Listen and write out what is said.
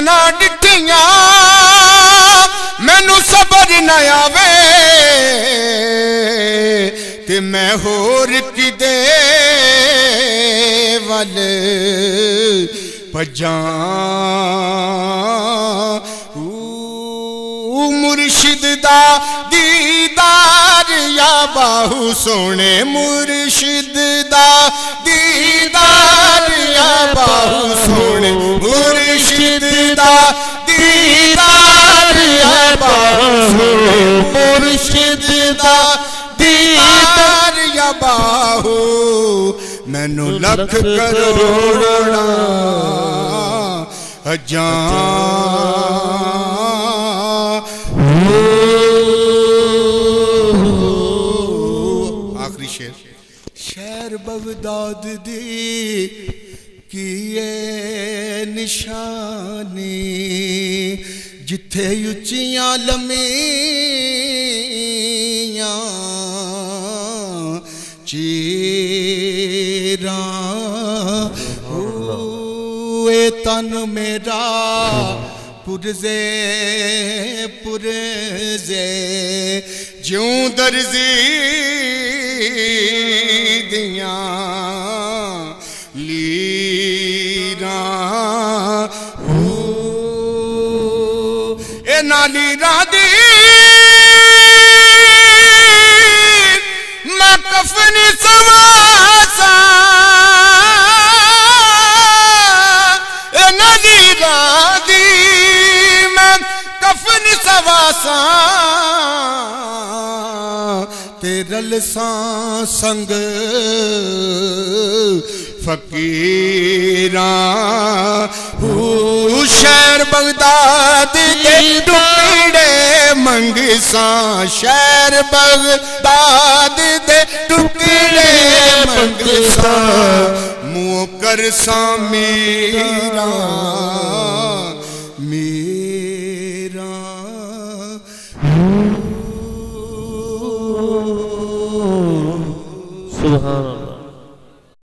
ਨਾ ਡਿੱਠੀਆਂ ਮੈਨੂੰ ਸਬਰ ਨਾ ਆਵੇ। ਤੇ ਮੈਂ ਹੋਰ ਕਿਦੇ ਵੱਲ ਭਜਾਂ। ਊ ਮੁਰਸ਼ਿਦ ਦਾ ਦੀਦਾਰ ਯਾ ਬਾਹੂ ਸੋਹਣੇ ਮੁਰਸ਼ਿਦ ਦਾ ਦੀ ਮੈਨੂੰ ਲੱਖ ਕਰੋੜਾਂ ਹਜ਼ਾਰ ਆਖਰੀ ਸ਼ੇਰ ਸ਼ਹਿਰ ਬਗਦਾਦ ਦੀ ਕੀਏ ਨਿਸ਼ਾਨੀ ਜਿੱਥੇ ਉੱਚੀਆਂ ਲੰਮੀਆਂ ਚੀ चीरा हुए तन मेरा, पुरजे पुरजे, ज्यों दर्जी दिया लीरा, हो, ए नाली रादी मैं रादी मैं कफनी सवासा तेरल सा संग फकीरा शहर बगदाद के टुकड़े मंगसा शहर बगदाद दे मुँह मीरा सा मेरा मेरा सुभान